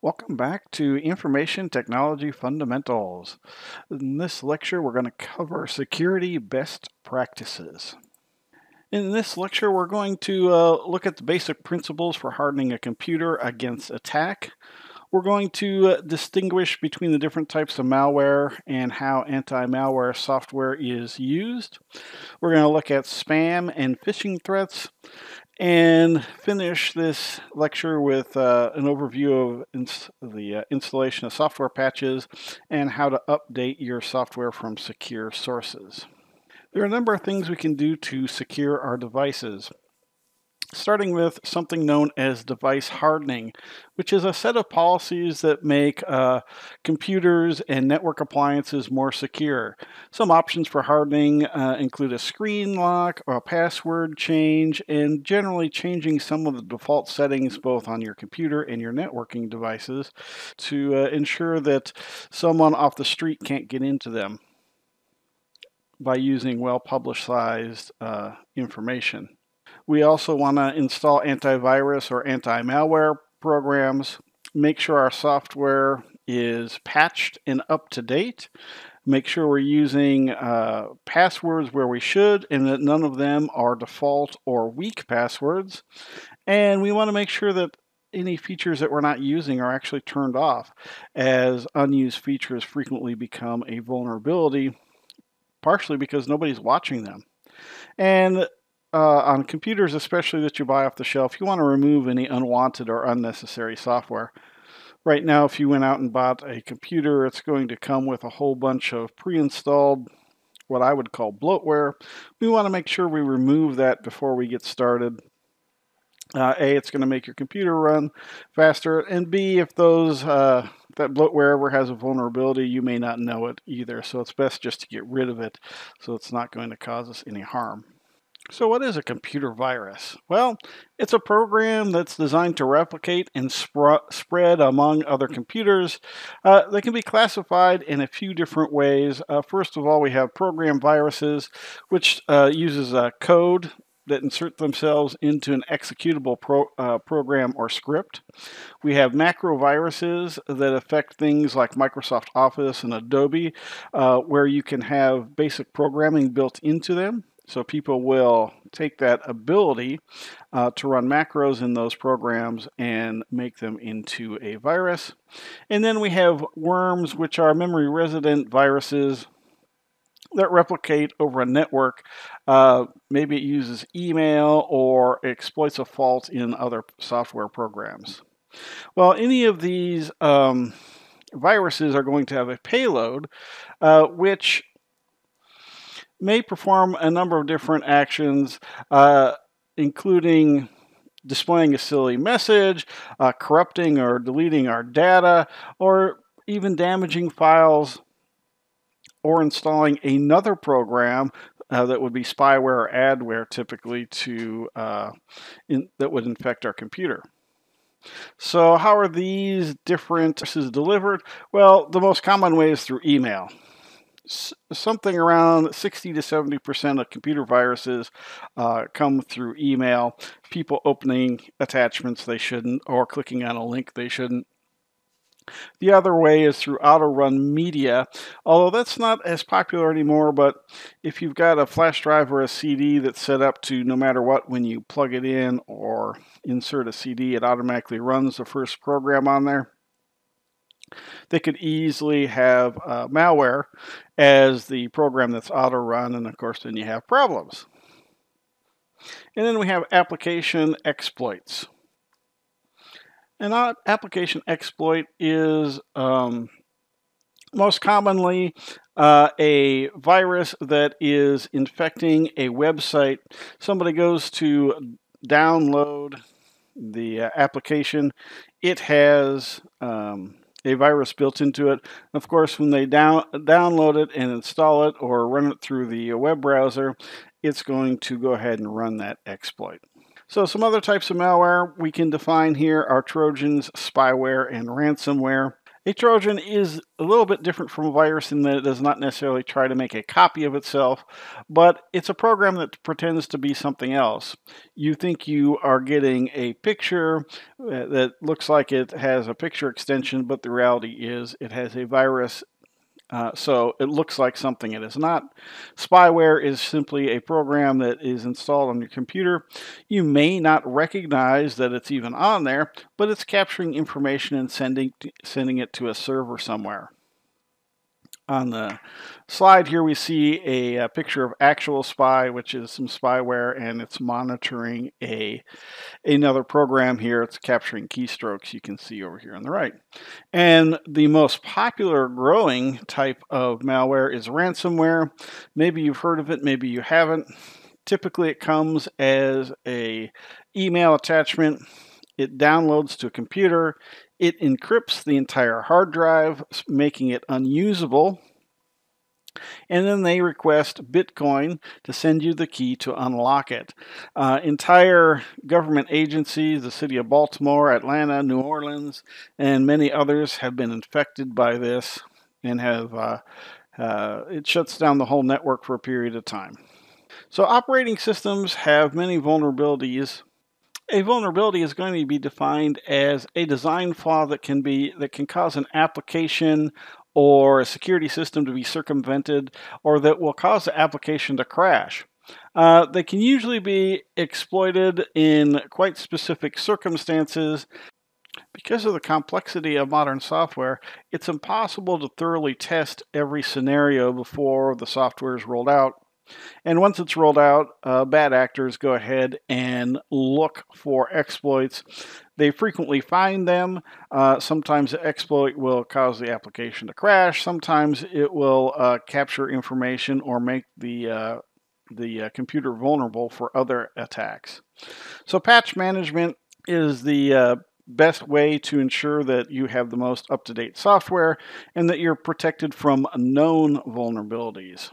Welcome back to Information Technology Fundamentals. In this lecture, we're going to cover security best practices. In this lecture, we're going to uh, look at the basic principles for hardening a computer against attack. We're going to uh, distinguish between the different types of malware and how anti-malware software is used. We're going to look at spam and phishing threats and finish this lecture with uh, an overview of ins the uh, installation of software patches and how to update your software from secure sources. There are a number of things we can do to secure our devices starting with something known as device hardening, which is a set of policies that make uh, computers and network appliances more secure. Some options for hardening uh, include a screen lock or a password change, and generally changing some of the default settings both on your computer and your networking devices to uh, ensure that someone off the street can't get into them by using well publicized uh, information. We also want to install antivirus or anti-malware programs, make sure our software is patched and up to date, make sure we're using uh, passwords where we should and that none of them are default or weak passwords. And we want to make sure that any features that we're not using are actually turned off as unused features frequently become a vulnerability partially because nobody's watching them. And uh, on computers, especially that you buy off the shelf, you want to remove any unwanted or unnecessary software. Right now, if you went out and bought a computer, it's going to come with a whole bunch of pre-installed, what I would call bloatware. We want to make sure we remove that before we get started. Uh, a, it's going to make your computer run faster, and B, if those uh, that bloatware ever has a vulnerability, you may not know it either. So it's best just to get rid of it, so it's not going to cause us any harm. So what is a computer virus? Well, it's a program that's designed to replicate and spread among other computers. Uh, they can be classified in a few different ways. Uh, first of all, we have program viruses, which uh, uses code that insert themselves into an executable pro, uh, program or script. We have macro viruses that affect things like Microsoft Office and Adobe, uh, where you can have basic programming built into them. So people will take that ability uh, to run macros in those programs and make them into a virus. And then we have worms, which are memory resident viruses that replicate over a network. Uh, maybe it uses email or exploits a fault in other software programs. Well, any of these um, viruses are going to have a payload, uh, which may perform a number of different actions, uh, including displaying a silly message, uh, corrupting or deleting our data, or even damaging files or installing another program uh, that would be spyware or adware typically to uh, in, that would infect our computer. So how are these different delivered? Well, the most common way is through email something around 60 to 70 percent of computer viruses uh, come through email people opening attachments they shouldn't or clicking on a link they shouldn't the other way is through auto run media, although that's not as popular anymore. But if you've got a flash drive or a CD that's set up to no matter what, when you plug it in or insert a CD, it automatically runs the first program on there they could easily have uh, malware as the program that's auto run, and of course, then you have problems. And then we have application exploits. An application exploit is um, most commonly uh, a virus that is infecting a website. Somebody goes to download the uh, application. It has um, a virus built into it. Of course, when they down, download it and install it or run it through the uh, web browser, it's going to go ahead and run that exploit. So some other types of malware we can define here are Trojans, spyware, and ransomware. A Trojan is a little bit different from a virus in that it does not necessarily try to make a copy of itself, but it's a program that pretends to be something else. You think you are getting a picture uh, that looks like it has a picture extension, but the reality is it has a virus uh, so it looks like something it is not. Spyware is simply a program that is installed on your computer. You may not recognize that it's even on there, but it's capturing information and sending, sending it to a server somewhere. On the slide here, we see a, a, picture of Actual Spy, which is some spyware, and it's monitoring a another program here. It's capturing keystrokes you can see over here on the right. And the most popular growing type of malware is ransomware. Maybe you've heard of it, maybe you haven't. Typically, it comes as a email attachment. It downloads to a computer. It encrypts the entire hard drive, making it unusable. And then they request Bitcoin to send you the key to unlock it. Uh, entire government agencies, the city of Baltimore, Atlanta, New Orleans, and many others have been infected by this and have uh, uh, it shuts down the whole network for a period of time. So operating systems have many vulnerabilities a vulnerability is going to be defined as a design flaw that can be that can cause an application or a security system to be circumvented or that will cause the application to crash. Uh, they can usually be exploited in quite specific circumstances. Because of the complexity of modern software, it's impossible to thoroughly test every scenario before the software is rolled out and once it's rolled out, uh, bad actors go ahead and look for exploits. They frequently find them. Uh, sometimes the exploit will cause the application to crash. Sometimes it will uh, capture information or make the uh, the uh, computer vulnerable for other attacks. So patch management is the uh, best way to ensure that you have the most up-to-date software and that you're protected from known vulnerabilities.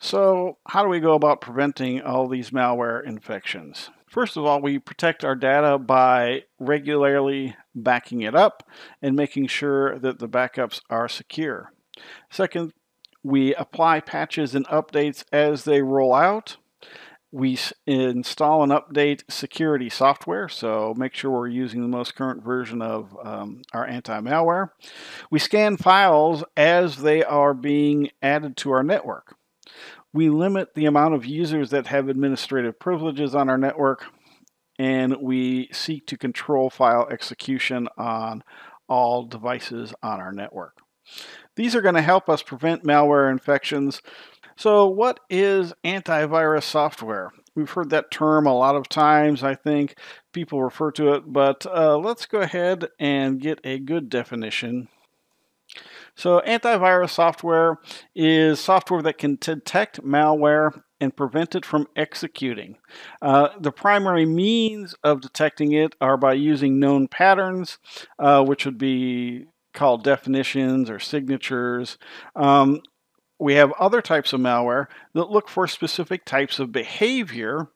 So, how do we go about preventing all these malware infections? First of all, we protect our data by regularly backing it up and making sure that the backups are secure. Second, we apply patches and updates as they roll out. We install and update security software, so make sure we're using the most current version of um, our anti malware. We scan files as they are being added to our network. We limit the amount of users that have administrative privileges on our network, and we seek to control file execution on all devices on our network. These are going to help us prevent malware infections. So, what is antivirus software? We've heard that term a lot of times, I think. People refer to it, but uh, let's go ahead and get a good definition so, antivirus software is software that can detect malware and prevent it from executing. Uh, the primary means of detecting it are by using known patterns, uh, which would be called definitions or signatures. Um, we have other types of malware that look for specific types of behavior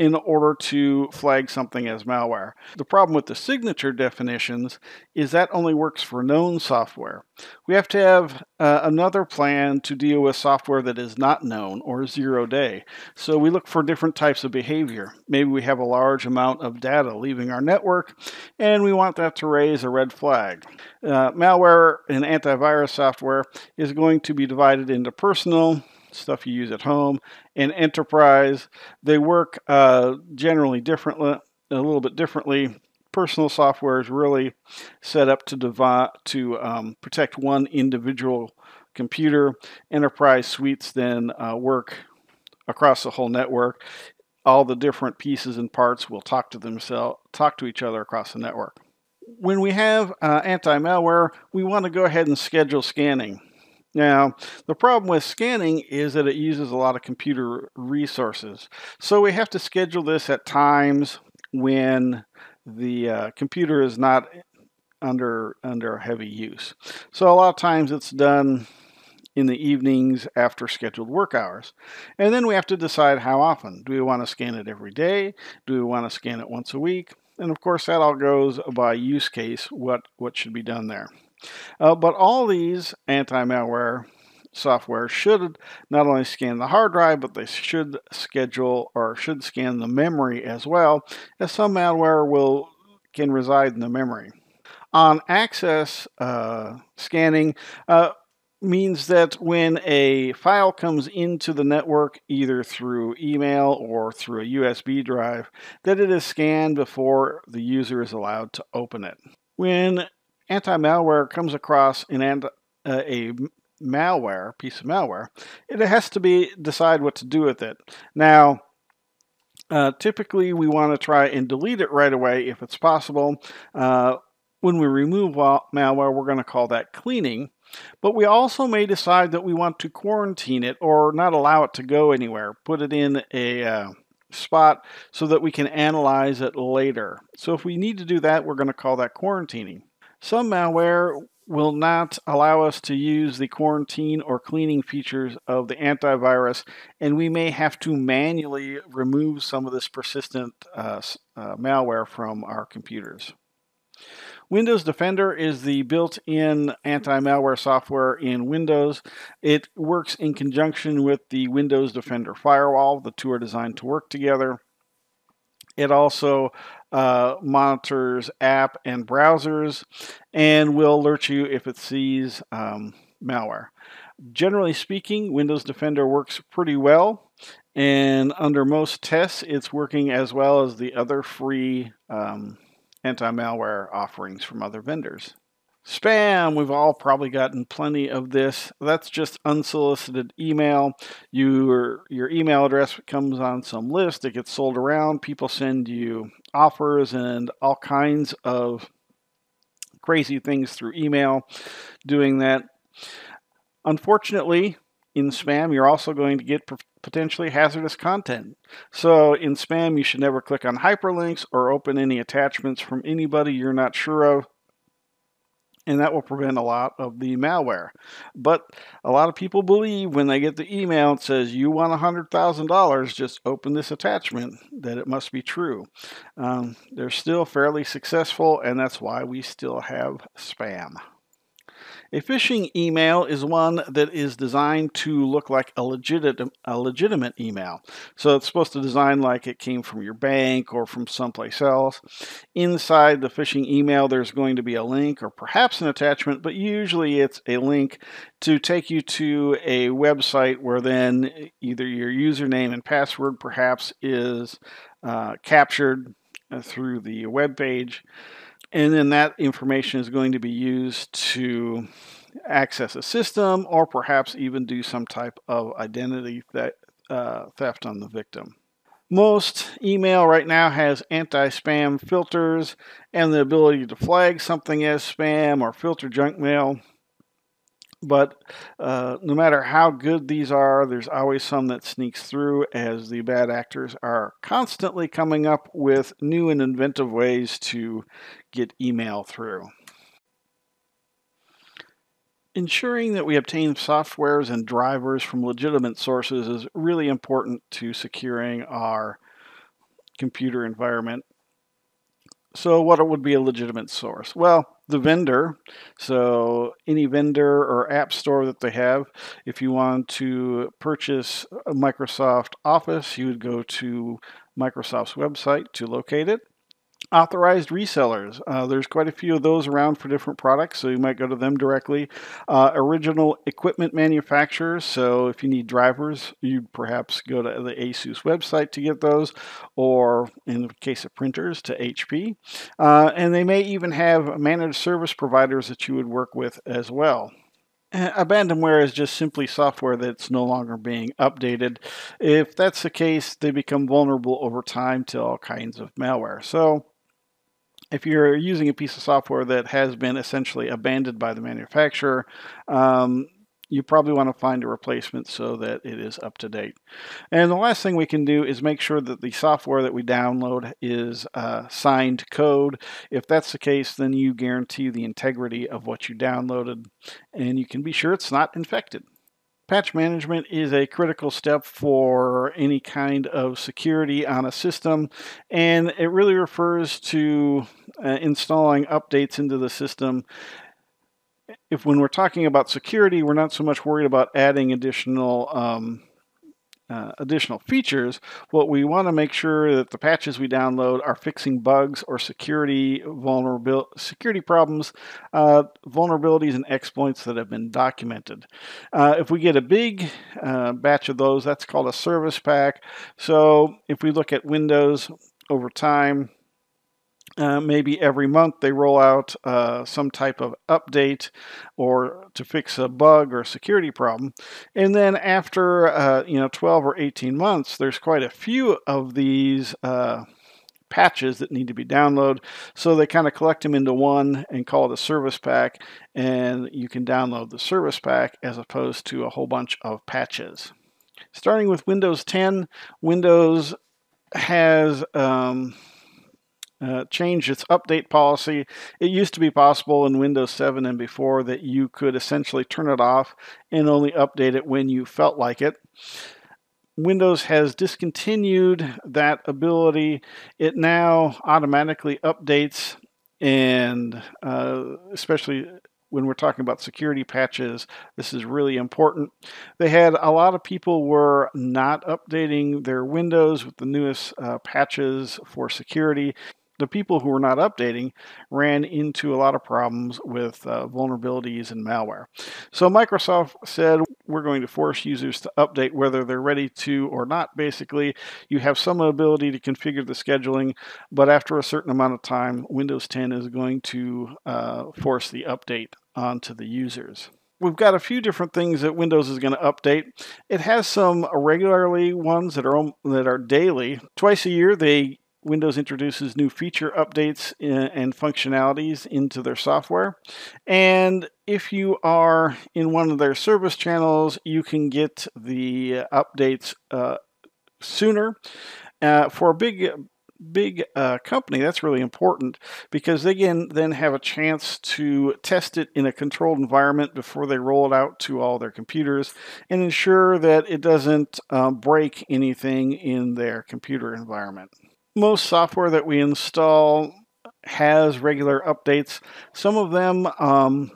in order to flag something as malware. The problem with the signature definitions is that only works for known software. We have to have uh, another plan to deal with software that is not known or zero day. So we look for different types of behavior. Maybe we have a large amount of data leaving our network and we want that to raise a red flag. Uh, malware and antivirus software is going to be divided into personal, stuff you use at home, and enterprise. They work uh, generally differently, a little bit differently. Personal software is really set up to divide, to um, protect one individual computer. Enterprise suites then uh, work across the whole network. All the different pieces and parts will talk to themselves, talk to each other across the network. When we have uh, anti-malware, we want to go ahead and schedule scanning. Now, the problem with scanning is that it uses a lot of computer resources. So we have to schedule this at times when the uh, computer is not under under heavy use. So a lot of times it's done in the evenings after scheduled work hours. And then we have to decide how often. Do we want to scan it every day? Do we want to scan it once a week? And of course that all goes by use case what what should be done there. Uh, but all these anti-malware software should not only scan the hard drive, but they should schedule or should scan the memory as well, as some malware will can reside in the memory. On access uh, scanning, uh, means that when a file comes into the network, either through email or through a USB drive, that it is scanned before the user is allowed to open it. When anti-malware comes across an, uh, a malware, piece of malware, it has to be decide what to do with it. Now, uh, typically we want to try and delete it right away if it's possible. Uh, when we remove malware, we're going to call that cleaning. But we also may decide that we want to quarantine it or not allow it to go anywhere, put it in a uh, spot so that we can analyze it later. So if we need to do that, we're going to call that quarantining. Some malware will not allow us to use the quarantine or cleaning features of the antivirus, and we may have to manually remove some of this persistent uh, uh, malware from our computers. Windows Defender is the built-in anti-malware software in Windows. It works in conjunction with the Windows Defender firewall. The two are designed to work together. It also uh, monitors app and browsers and will alert you if it sees um, malware. Generally speaking, Windows Defender works pretty well, and under most tests, it's working as well as the other free um, anti-malware offerings from other vendors. Spam, we've all probably gotten plenty of this. That's just unsolicited email. Your, your email address comes on some list, it gets sold around. People send you offers and all kinds of crazy things through email doing that. Unfortunately, in spam, you're also going to get potentially hazardous content. So in spam, you should never click on hyperlinks or open any attachments from anybody you're not sure of. And that will prevent a lot of the malware. But a lot of people believe when they get the email that says you want $100,000, just open this attachment, that it must be true. Um, they're still fairly successful, and that's why we still have spam. A phishing email is one that is designed to look like a legitimate, a legitimate email. So it's supposed to design like it came from your bank or from someplace else. Inside the phishing email, there's going to be a link or perhaps an attachment, but usually it's a link to take you to a website where then either your username and password perhaps is uh, captured uh, through the web page and then that information is going to be used to access a system or perhaps even do some type of identity uh, theft on the victim. Most email right now has anti spam filters and the ability to flag something as spam or filter junk mail. But uh, no matter how good these are, there's always some that sneaks through as the bad actors are constantly coming up with new and inventive ways to get email through. Ensuring that we obtain softwares and drivers from legitimate sources is really important to securing our computer environment. So what would be a legitimate source? Well, the vendor. So any vendor or app store that they have, if you want to purchase Microsoft Office, you would go to Microsoft's website to locate it authorized resellers. Uh, there's quite a few of those around for different products, so you might go to them directly. Uh, original equipment manufacturers, so if you need drivers, you'd perhaps go to the ASUS website to get those, or in the case of printers, to HP. Uh, and they may even have managed service providers that you would work with as well. Abandonware is just simply software that's no longer being updated. If that's the case, they become vulnerable over time to all kinds of malware. So if you're using a piece of software that has been essentially abandoned by the manufacturer, um, you probably want to find a replacement so that it is up to date. And the last thing we can do is make sure that the software that we download is uh, signed code. If that's the case, then you guarantee the integrity of what you downloaded and you can be sure it's not infected. Patch management is a critical step for any kind of security on a system, and it really refers to uh, installing updates into the system. If when we're talking about security, we're not so much worried about adding additional um, uh, additional features, what we want to make sure that the patches we download are fixing bugs or security vulnerability security problems, uh, vulnerabilities and exploits that have been documented. Uh, if we get a big uh, batch of those, that's called a service pack. So if we look at Windows over time, uh, maybe every month they roll out uh, some type of update or to fix a bug or a security problem. And then after, uh, you know, 12 or 18 months, there's quite a few of these uh, patches that need to be downloaded. So they kind of collect them into one and call it a service pack. And you can download the service pack as opposed to a whole bunch of patches. Starting with Windows 10, Windows has um, uh, changed its update policy. It used to be possible in Windows 7 and before that you could essentially turn it off and only update it when you felt like it. Windows has discontinued that ability. It now automatically updates, and uh, especially when we're talking about security patches, this is really important. They had a lot of people were not updating their Windows with the newest uh, patches for security the people who were not updating ran into a lot of problems with uh, vulnerabilities and malware. So Microsoft said we're going to force users to update whether they're ready to or not. Basically, you have some ability to configure the scheduling, but after a certain amount of time, Windows 10 is going to uh, force the update onto the users we've got a few different things that Windows is going to update. It has some regularly ones that are that are daily. Twice a year, they Windows introduces new feature updates and functionalities into their software. And if you are in one of their service channels, you can get the updates uh, sooner. Uh, for a big big uh, company, that's really important because they can then have a chance to test it in a controlled environment before they roll it out to all their computers and ensure that it doesn't um, break anything in their computer environment most software that we install has regular updates. Some of them um,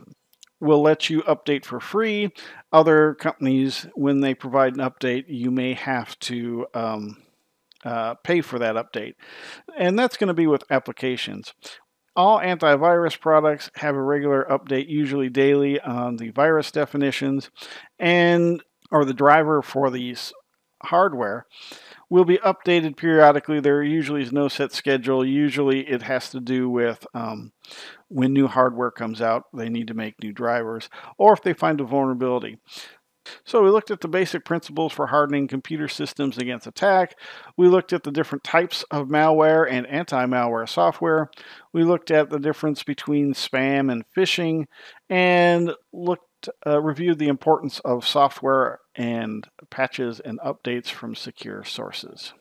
will let you update for free. Other companies, when they provide an update, you may have to um, uh, pay for that update. And that's going to be with applications. All antivirus products have a regular update, usually daily, on the virus definitions and or the driver for these hardware will be updated periodically. There usually is no set schedule. Usually it has to do with um, when new hardware comes out, they need to make new drivers, or if they find a vulnerability. So we looked at the basic principles for hardening computer systems against attack. We looked at the different types of malware and anti-malware software. We looked at the difference between spam and phishing and looked uh, reviewed the importance of software and patches and updates from secure sources.